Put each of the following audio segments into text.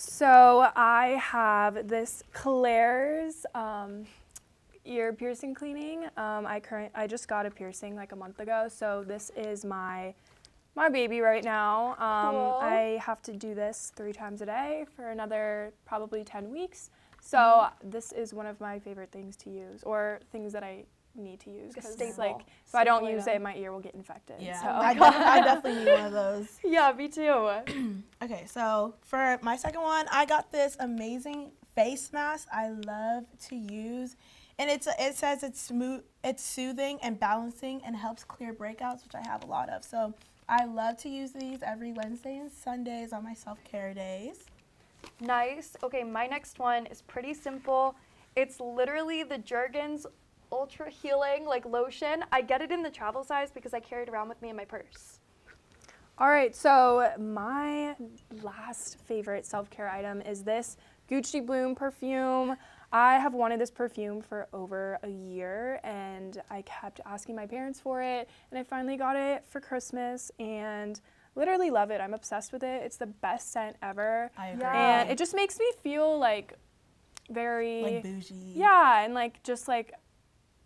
So I have this Claire's um, ear piercing cleaning. Um, I current I just got a piercing like a month ago, so this is my my baby right now. Um, Cool. I have to do this three times a day for another probably ten weeks. So this is one of my favorite things to use, or things that I need to use Like a because staple. like if I don't use item. it, my ear will get infected. Yeah, So. I, def- I definitely need one of those. Yeah, me too. Okay, so for my second one, I got this amazing face mask I love to use. And it's it says it's smooth, it's soothing and balancing and helps clear breakouts, which I have a lot of. So I love to use these every Wednesday and Sundays on my self-care days. Nice. Okay, my next one is pretty simple. It's literally the Jergens Ultra Healing like lotion. I get it in the travel size because I carry it around with me in my purse. All right, so my last favorite self care item is this Gucci Bloom perfume. I have wanted this perfume for over a year and I kept asking my parents for it, and I finally got it for Christmas and literally love it. I'm obsessed with it. It's the best scent ever. I agree. And it just makes me feel like very like bougie. yeah, and like just like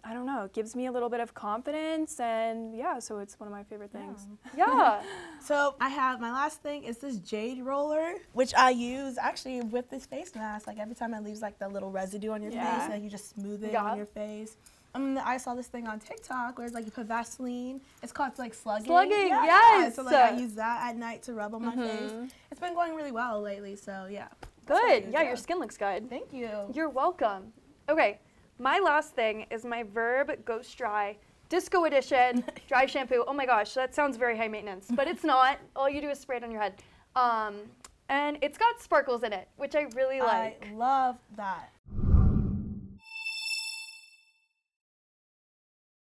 I don't know, it gives me a little bit of confidence and yeah, so it's one of my favorite things. Yeah. So I have my last thing is this jade roller, which I use actually with this face mask. Like every time it leaves like the little residue on your Yeah. face, like you just smooth it Yeah. on your face. Um, I saw this thing on TikTok where it's like you put Vaseline. It's called like slugging. Slugging, Yeah, yes. So like I use that at night to rub on my Mhm. face. It's been going really well lately. So yeah. That's what I Good. Yeah, your skin looks good. Thank you. You're welcome. Okay, my last thing is my Verb Ghost Dry Disco Edition dry shampoo. Oh my gosh, that sounds very high maintenance, but it's not. All you do is spray it on your head. Um, and it's got sparkles in it, which I really like. I love that.